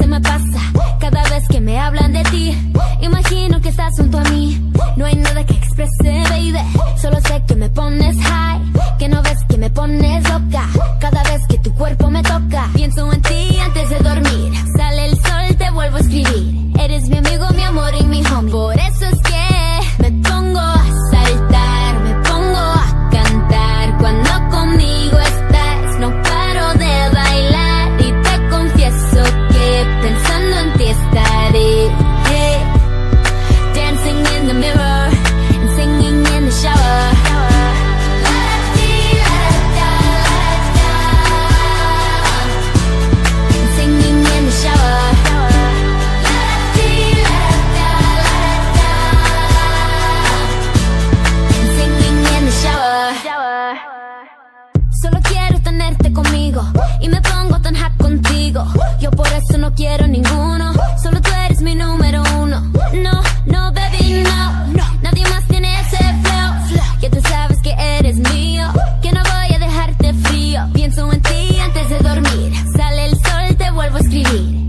se me pasa cada vez que me hablan de ti. Imagino que estás junto a mí. No hay nada que exprese, baby. Solo sé que me pones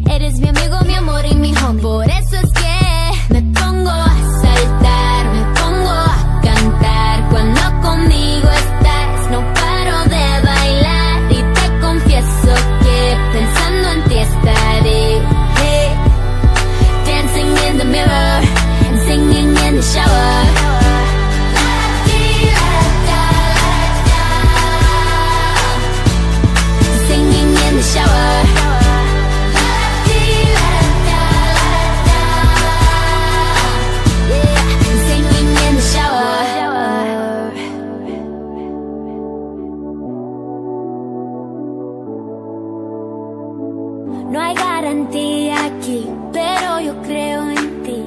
Eres mi amigo No hay garantía aquí, pero yo creo en ti.